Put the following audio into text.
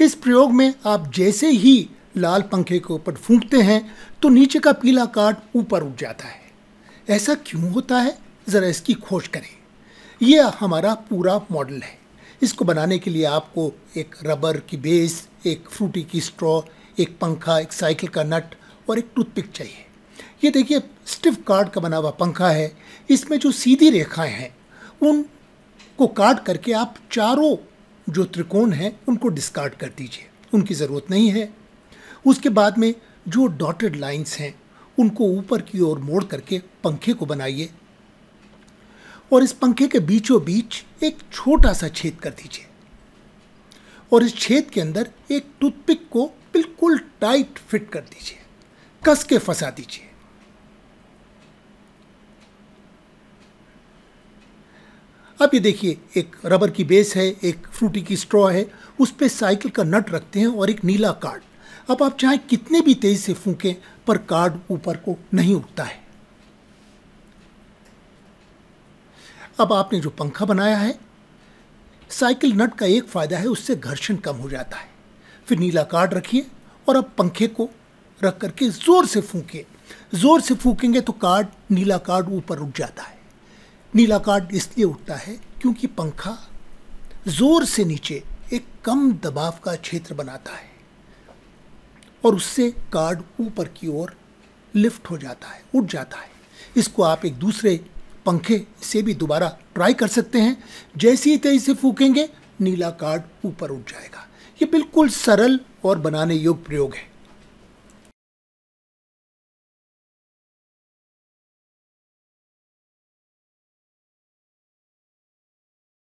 इस प्रयोग में आप जैसे ही लाल पंखे के ऊपर फूंकते हैं तो नीचे का पीला कार्ड ऊपर उठ जाता है। ऐसा क्यों होता है? ज़रा इसकी खोज करें। यह हमारा पूरा मॉडल है। इसको बनाने के लिए आपको एक रबर की बेस, एक फ्रूटी की स्ट्रॉ, एक पंखा, एक साइकिल का नट और एक टूथपिक चाहिए। ये देखिए, स्टिफ कार्ड का बना हुआ पंखा है। इसमें जो सीधी रेखाएँ हैं उन को काट करके आप चारों जो त्रिकोण हैं, उनको डिस्कार्ड कर दीजिए। उनकी ज़रूरत नहीं है। उसके बाद में जो डॉटेड लाइंस हैं, उनको ऊपर की ओर मोड़ करके पंखे को बनाइए। और इस पंखे के बीचों बीच एक छोटा सा छेद कर दीजिए। और इस छेद के अंदर एक टूथपिक को बिल्कुल टाइट फिट कर दीजिए। कस के फंसा दीजिए। अब ये देखिए, एक रबर की बेस है, एक फ्रूटी की स्ट्रॉ है, उस पर साइकिल का नट रखते हैं और एक नीला कार्ड। अब आप चाहे कितने भी तेज से फूकें, पर कार्ड ऊपर को नहीं उठता है। अब आपने जो पंखा बनाया है, साइकिल नट का एक फ़ायदा है, उससे घर्षण कम हो जाता है। फिर नीला कार्ड रखिए और अब पंखे को रख करके ज़ोर से फूकें। ज़ोर से फूकेंगे तो कार्ड, नीला कार्ड ऊपर उठ जाता है। नीला कार्ड इसलिए उठता है क्योंकि पंखा ज़ोर से नीचे एक कम दबाव का क्षेत्र बनाता है और उससे कार्ड ऊपर की ओर लिफ्ट हो जाता है, उठ जाता है। इसको आप एक दूसरे पंखे से भी दोबारा ट्राई कर सकते हैं। जैसे ही तेज़ी से फूकेंगे, नीला कार्ड ऊपर उठ जाएगा। ये बिल्कुल सरल और बनाने योग्य प्रयोग है।